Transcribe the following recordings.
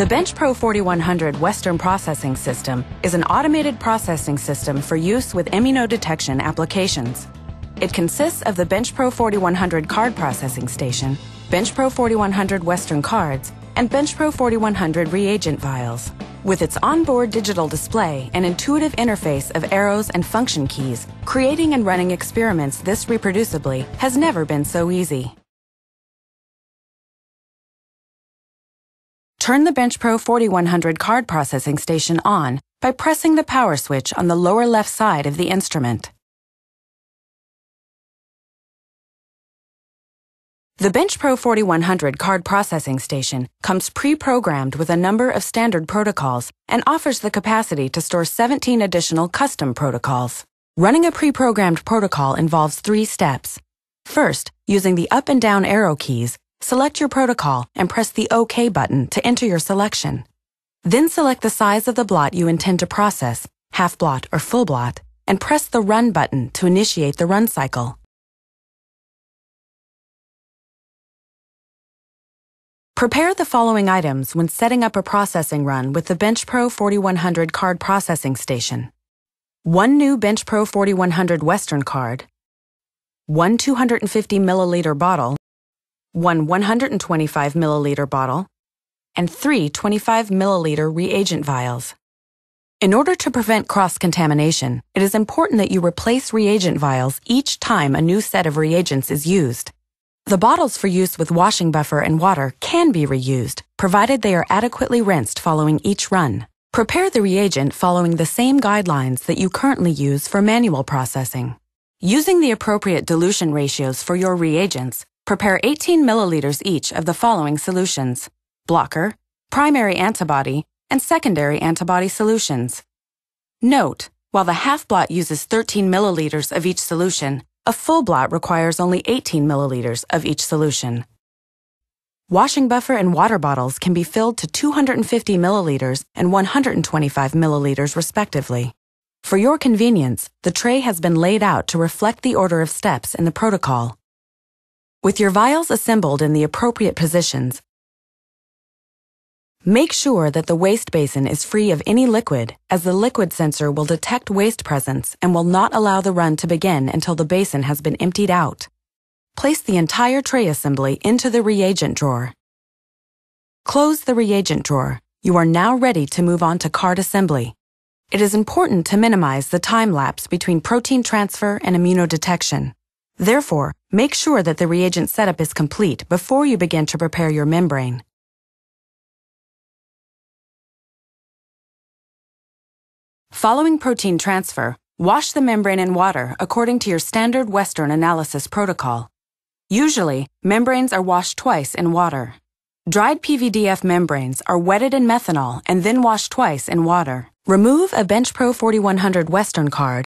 The BenchPro 4100 Western Processing System is an automated processing system for use with immunodetection applications. It consists of the BenchPro 4100 card processing station, BenchPro 4100 Western cards, and BenchPro 4100 reagent vials. With its onboard digital display and intuitive interface of arrows and function keys, creating and running experiments this reproducibly has never been so easy. Turn the BenchPro 4100 card processing station on by pressing the power switch on the lower left side of the instrument. The BenchPro 4100 card processing station comes pre-programmed with a number of standard protocols and offers the capacity to store 17 additional custom protocols. Running a pre-programmed protocol involves three steps. First, using the up and down arrow keys, Select your protocol and press the OK button to enter your selection. Then select the size of the blot you intend to process, half blot or full blot, and press the Run button to initiate the run cycle. Prepare the following items when setting up a processing run with the BenchPro 4100 card processing station. One new BenchPro 4100 Western card, one 250 milliliter bottle, one 125 milliliter bottle, and three 25 milliliter reagent vials. In order to prevent cross-contamination, it is important that you replace reagent vials each time a new set of reagents is used. The bottles for use with washing buffer and water can be reused, provided they are adequately rinsed following each run. Prepare the reagent following the same guidelines that you currently use for manual processing. Using the appropriate dilution ratios for your reagents, Prepare 18 milliliters each of the following solutions blocker, primary antibody, and secondary antibody solutions. Note, while the half blot uses 13 milliliters of each solution, a full blot requires only 18 milliliters of each solution. Washing buffer and water bottles can be filled to 250 milliliters and 125 milliliters respectively. For your convenience, the tray has been laid out to reflect the order of steps in the protocol. With your vials assembled in the appropriate positions, make sure that the waste basin is free of any liquid, as the liquid sensor will detect waste presence and will not allow the run to begin until the basin has been emptied out. Place the entire tray assembly into the reagent drawer. Close the reagent drawer. You are now ready to move on to card assembly. It is important to minimize the time lapse between protein transfer and immunodetection. Therefore, make sure that the reagent setup is complete before you begin to prepare your membrane. Following protein transfer, wash the membrane in water according to your standard Western analysis protocol. Usually, membranes are washed twice in water. Dried PVDF membranes are wetted in methanol and then washed twice in water. Remove a BenchPro 4100 Western card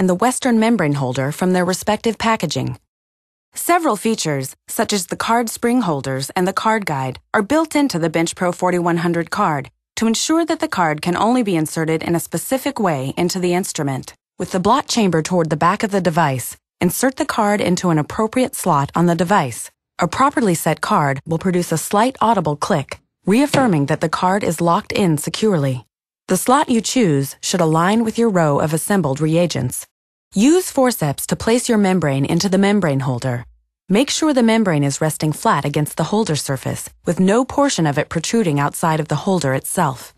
and the Western membrane holder from their respective packaging. Several features, such as the card spring holders and the card guide, are built into the BenchPro 4100 card to ensure that the card can only be inserted in a specific way into the instrument. With the blot chamber toward the back of the device, insert the card into an appropriate slot on the device. A properly set card will produce a slight audible click, reaffirming that the card is locked in securely. The slot you choose should align with your row of assembled reagents. Use forceps to place your membrane into the membrane holder. Make sure the membrane is resting flat against the holder surface, with no portion of it protruding outside of the holder itself.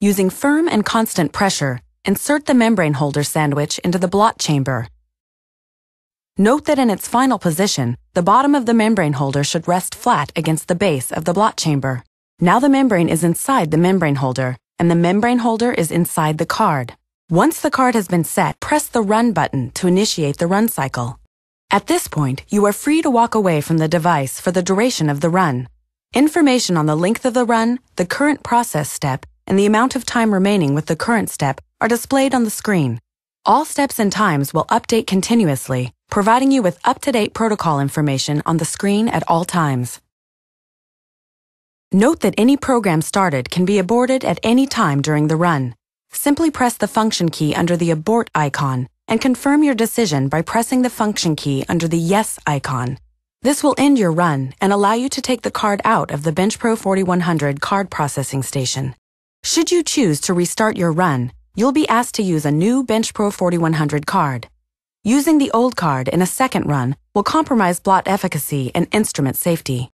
Using firm and constant pressure, insert the membrane holder sandwich into the blot chamber. Note that in its final position, the bottom of the membrane holder should rest flat against the base of the blot chamber. Now the membrane is inside the membrane holder, and the membrane holder is inside the card. Once the card has been set, press the Run button to initiate the run cycle. At this point, you are free to walk away from the device for the duration of the run. Information on the length of the run, the current process step, and the amount of time remaining with the current step are displayed on the screen. All steps and times will update continuously, providing you with up-to-date protocol information on the screen at all times. Note that any program started can be aborted at any time during the run. Simply press the function key under the abort icon and confirm your decision by pressing the function key under the yes icon. This will end your run and allow you to take the card out of the BenchPro 4100 card processing station. Should you choose to restart your run, you'll be asked to use a new BenchPro 4100 card. Using the old card in a second run will compromise blot efficacy and instrument safety.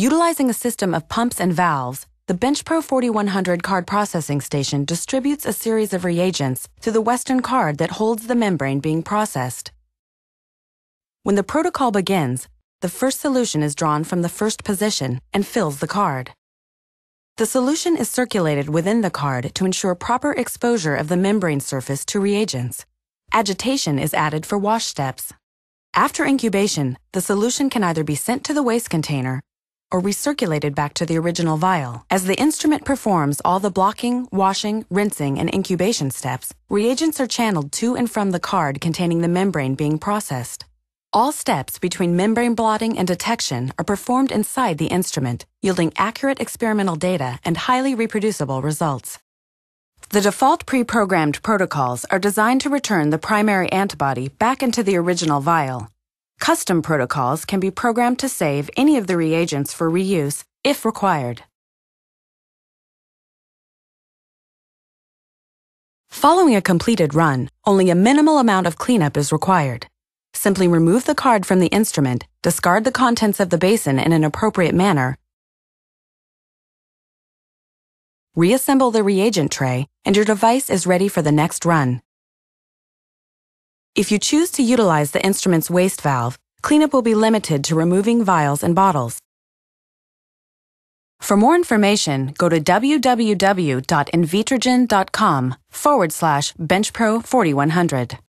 Utilizing a system of pumps and valves, the BenchPro 4100 card processing station distributes a series of reagents to the Western card that holds the membrane being processed. When the protocol begins, the first solution is drawn from the first position and fills the card. The solution is circulated within the card to ensure proper exposure of the membrane surface to reagents. Agitation is added for wash steps. After incubation, the solution can either be sent to the waste container or recirculated back to the original vial. As the instrument performs all the blocking, washing, rinsing, and incubation steps, reagents are channeled to and from the card containing the membrane being processed. All steps between membrane blotting and detection are performed inside the instrument, yielding accurate experimental data and highly reproducible results. The default pre-programmed protocols are designed to return the primary antibody back into the original vial, Custom protocols can be programmed to save any of the reagents for reuse if required. Following a completed run, only a minimal amount of cleanup is required. Simply remove the card from the instrument, discard the contents of the basin in an appropriate manner, reassemble the reagent tray, and your device is ready for the next run. If you choose to utilize the instrument's waste valve, cleanup will be limited to removing vials and bottles. For more information, go to www.invitrogen.com forward slash benchpro 4100.